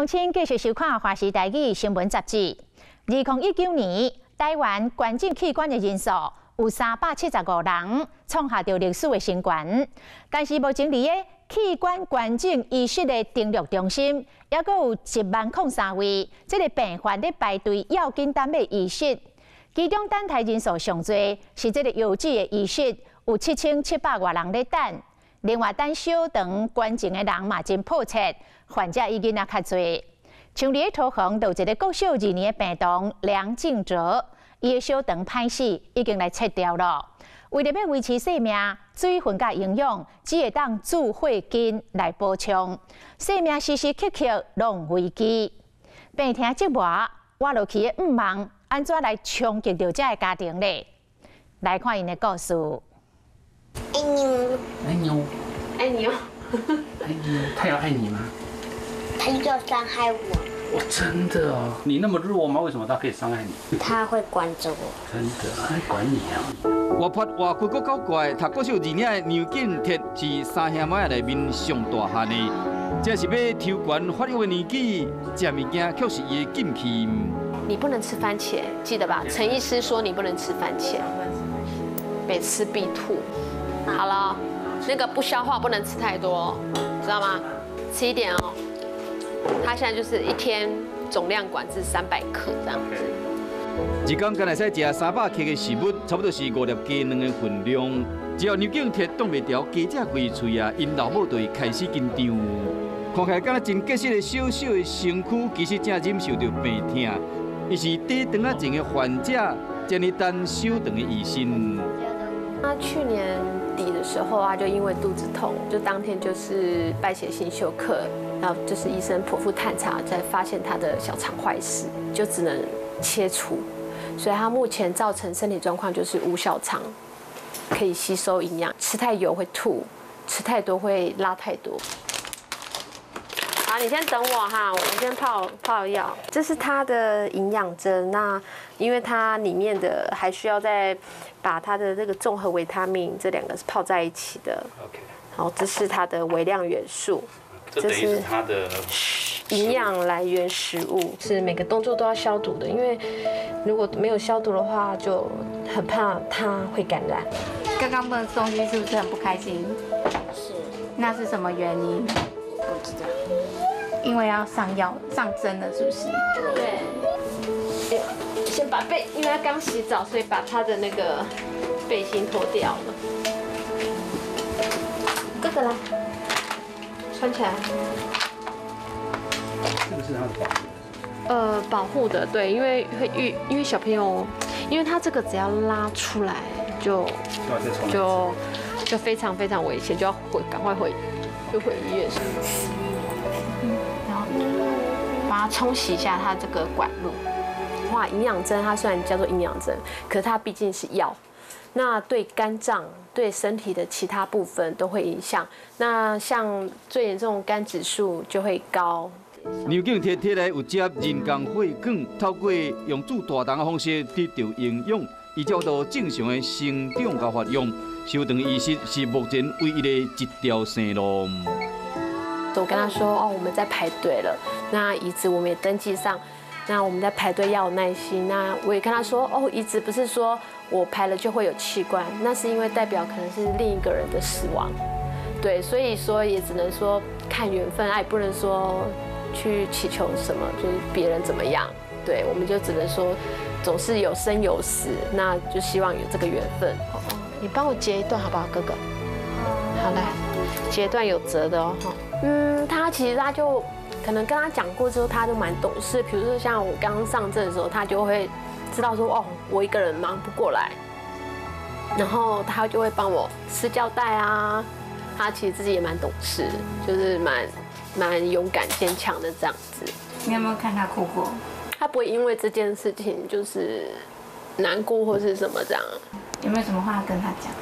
乡亲继续收看《华视台语新闻杂志》。二零一九年，台湾捐赠器官的人数有三百七十五人，创下着历史的新高。但是目前，伫个器官捐赠仪式的登录中心，还阁有一万零三位，这个病患在排队要紧单的仪式。其中等待人数上多是这个邮寄的仪式，有七千七百多人在等。另外，等小肠捐赠的人嘛真迫切，患者已经也较侪。像伫个桃园，有一个国小二年的病童梁静哲，伊的小肠歹死，已经来切掉了。为了要维持生命，水分甲营养只会当注血筋来补充，生命时时刻刻拢危机。病听节目，我落去毋忙，安怎来冲击着这个家庭呢？来看因的故事。爱你，爱你哦，爱你哦。爱你，他要爱你吗？他要伤害我，我真的哦，你那么弱吗？为什么他可以伤害你？他会管着我。真的，还管你啊？活泼活泼个搞怪，读国小二年的杨建铁是三兄妹里面上大汉的，这是要抽管发育的年纪，食物件却是伊的禁忌。你不能吃番茄，记得吧？陈医师说你不能吃番茄，每吃必吐。好了，那个不消化不能吃太多，知道吗？吃一点哦。他现在就是一天总量管制三百克这样子。一天敢来使食三百克的食物，差不多是五粒鸡卵的分量。只要牛颈铁挡袂牢，鸡只规喙啊，因老母就会开始紧张。看起来敢若真结实的小小的身躯，其实正忍受着病痛。伊是低肠啊症的患者，真哩等小肠的医生。他去年的时候啊，就因为肚子痛，就当天就是败血性休克，然后就是医生剖腹探查，才发现他的小肠坏死，就只能切除。所以他目前造成身体状况就是无小肠可以吸收营养，吃太油会吐，吃太多会拉太多。好，你先等我哈，我先泡泡药。这是它的营养针，那因为它里面的还需要再把它的这个综合维他命这两个是泡在一起的。OK，好，这是它的微量元素，这等于是它的营养来源食物，是每个动作都要消毒的，因为如果没有消毒的话，就很怕它会感染。刚刚问的东西是不是很不开心？是，那是什么原因？不知道。因为要上药上针了，是不是？对。先把背，因为他刚洗澡，所以把他的那个背心脱掉了。哥哥来，穿起来。这个是他的保护。呃，保护的，对，因为会遇，因为小朋友，因为他这个只要拉出来就就就非常非常危险，就要回赶快回就回医院。把它冲洗一下它这个管路。哇营养针它虽然叫做营养针，可是它毕竟是药，那对肝脏、对身体的其他部分都会影响。那像最严重肝指数就会高。牛颈贴贴来有接人工血管，透过用煮大肠的方式得到营养，以照到正常的生长和发育。小肠医师是目前唯一的一条生路。我跟他说哦，我们在排队了，那移植我们也登记上，那我们在排队要有耐心。那我也跟他说哦，移植不是说我排了就会有器官，那是因为代表可能是另一个人的死亡，对，所以说也只能说看缘分，爱不能说去祈求什么，就是别人怎么样，对，我们就只能说总是有生有死，那就希望有这个缘分。哦，你帮我截一段好不好，哥哥？好来，截段有折的哦，哈。嗯，他其实他就可能跟他讲过之后，他就蛮懂事。比如说像我刚刚上阵的时候，他就会知道说，哦，我一个人忙不过来，然后他就会帮我撕胶带啊。他其实自己也蛮懂事，就是蛮蛮勇敢坚强的这样子。你有没有看他哭过？他不会因为这件事情就是难过或是什么这样。有没有什么话跟他讲？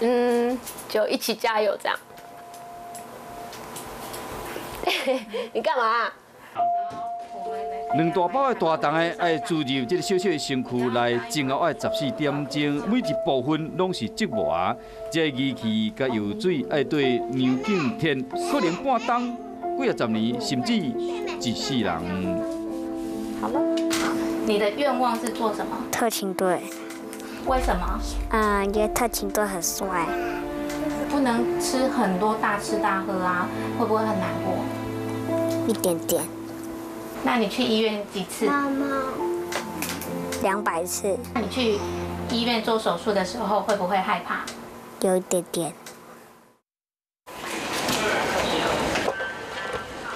嗯，就一起加油这样。你干嘛？两大包的大肠的爱注入这个小小的身躯内，前后，爱十四点钟，每一部分拢是即活。这仪器甲药水爱对牛颈天可能半冬，几啊十年，甚至一世人。好了，你的愿望是做什么？特勤队，为什么？嗯，因为特勤队很帅。不能吃很多大吃大喝啊，会不会很难过？一点点。那你去医院几次？妈妈，两百次，那你去医院做手术的时候会不会害怕？有一点点。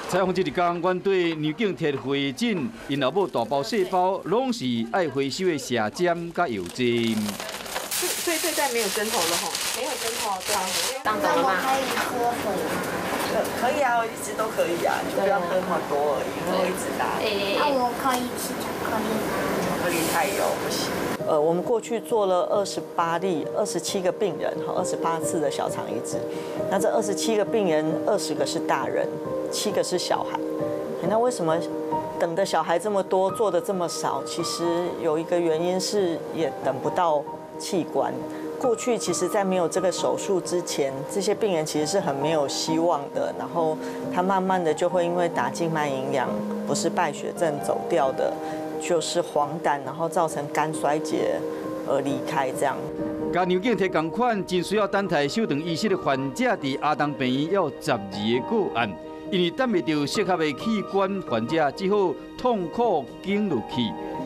彩虹这一天，阮对女警摕回诊，因老母大包细包，拢是爱回收的射针甲油针。所以现在没有针头了吼，没有针头，对啊，那我可以喝水吗？可以啊，我一直都可以啊，就不要喝那么多而已，我一直打。那我可以吃巧克力吗？巧克力太油不行。呃，我们过去做了二十八例，二十七个病人，和，二十八次的小肠移植。那这二十七个病人，二十个是大人，七个是小孩。那为什么等的小孩这么多，做的这么少？其实有一个原因是也等不到器官。过去其实，在没有这个手术之前，这些病人其实是很没有希望的。然后他慢慢的就会因为打静脉营养，不是败血症走掉的。就是黄疸，然后造成肝衰竭而离开这样。甲牛警提共款，真需要等待小肠医师的患者，伫阿东病院有十二个个案，因为等未到适合的器官，患者只好痛苦经落去。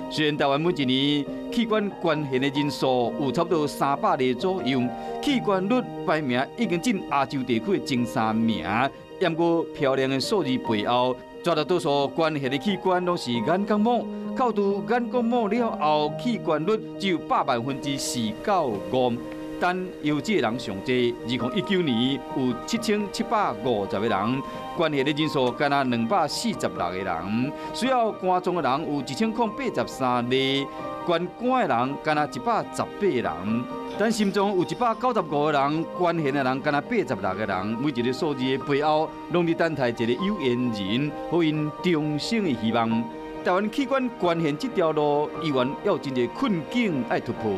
虽然台湾每一年器官捐献的人数有差不多三百例左右，器官率排名已经进亚洲地区的前三名，不过漂亮的数字背后。绝大多数捐献的器官拢是眼角膜，扣除眼角膜了后，器官率只有百万分之四到五。但有这人上济，二零一九年有七千七百五十个人，捐献的人数干那两百四十六个人，需要肝脏的人有一千零八十三例，捐肝的人干那一百十八人，但心中有一百九十五个人，捐献的人干那八十六个人，每一个数字的背后，拢伫等待一个有缘人，给因重生的希望。台湾器官捐献这条路，依然要真个困境爱突破。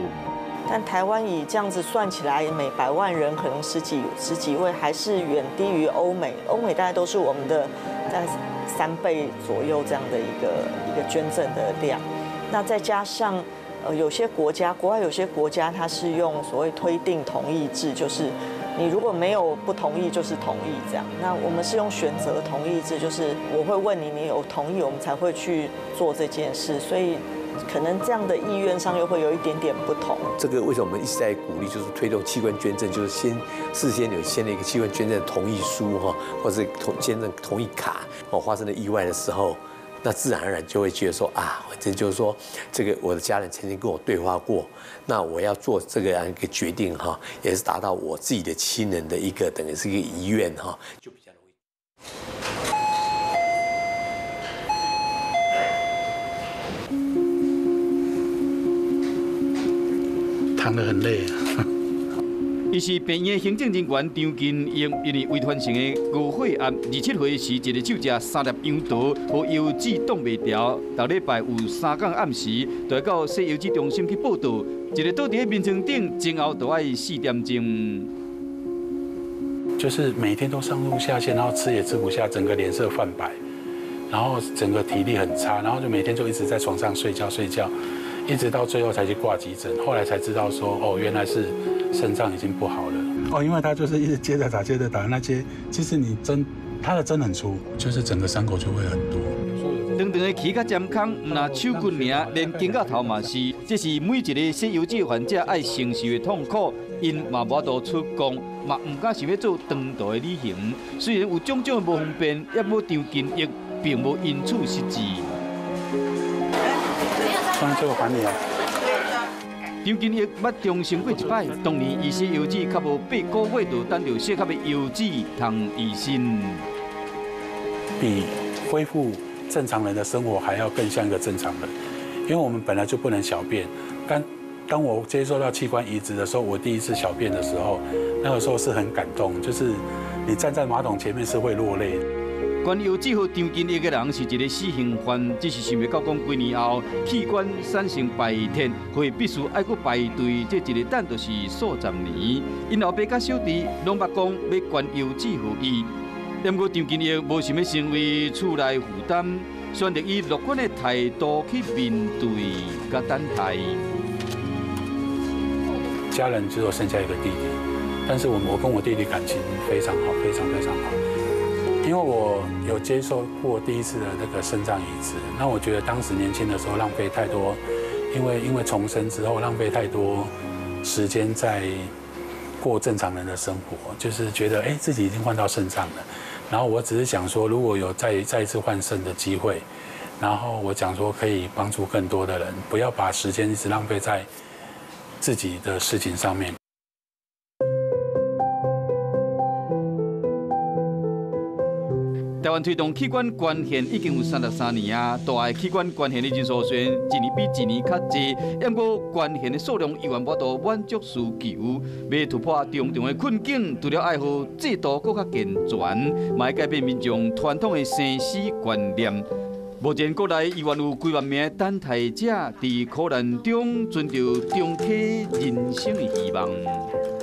但台湾以这样子算起来，每百万人可能十几十几位，还是远低于欧美。欧美大概都是我们的在三倍左右这样的一个一个捐赠的量。那再加上呃有些国家，国外有些国家它是用所谓推定同意制，就是你如果没有不同意，就是同意这样。那我们是用选择同意制，就是我会问你，你有同意，我们才会去做这件事。所以。可能这样的意愿上又会有一点点不同。这个为什么我们一直在鼓励，就是推动器官捐赠，就是先事先有签了一个器官捐赠同意书哈，或者同捐赠同意卡。哦，发生了意外的时候，那自然而然就会觉得说啊，反正就是说，这个我的家人曾经跟我对话过，那我要做这个样一个决定哈，也是达到我自己的亲人的一个等于是一个遗愿哈，就比较躺得很累啊。伊是病院行政人员张金英，因为未完成的误会案，二七岁时一日手食三粒羊桃，和油脂挡袂掉。头礼拜有三更暗时，就要到西油脂中心去报道，一日倒伫面床顶，前后都要四点钟。就是每天都上吐下泻，然后吃也吃不下，整个脸色泛白，然后整个体力很差，然后就每天就一直在床上睡觉睡觉。一直到最后才去挂急诊，后来才知道说，哦，原来是肾脏已经不好了。哦，因为他就是一直接着打，接着打，那些其实你针，他的针很粗，就是整个伤口就会很多。长长的气甲尖空，唔那手骨尔，连筋甲头嘛是，这是每一个血油脂患者爱承受的痛苦。因嘛无多出工，嘛唔敢想要做长途的旅行。虽然有种种无方便，也无张筋液，并无因此失志。放这个还你啊！张金义捌重生过一摆，当年医师油脂较无八个月就等着适合的油脂通医生，比恢复正常人的生活还要更像一个正常人。因为我们本来就不能小便，但当我接受到器官移植的时候，我第一次小便的时候，那个时候是很感动，就是你站在马桶前面是会落泪。关于只好张金一个人是一个死刑犯，只是想要到讲几年后器官产生白天，会必须爱去排队，这一个等就是数十年。因后爸甲小弟拢捌讲要捐油脂予伊，不过张金玉无想要成为厝内负担，选择以乐观的态度去面对甲等待。家人只有剩下一个弟弟，但是我我跟我弟弟感情非常好，非常非常好。因为我有接受过第一次的那个肾脏移植，那我觉得当时年轻的时候浪费太多，因为因为重生之后浪费太多时间在过正常人的生活，就是觉得哎自己已经换到肾脏了，然后我只是想说如果有再再一次换肾的机会，然后我讲说可以帮助更多的人，不要把时间一直浪费在自己的事情上面。推动器官捐献已经有三十三年啊，大爱器官捐献的人数虽然一年比一年较济，不过捐献的数量依然无多满足需求。要突破重重的困境，除了爱好制度更较健全，嘛要改变民众传统的生死观念。目前国内依然有几万名等待者，在苦难中寻找重启人生的希望。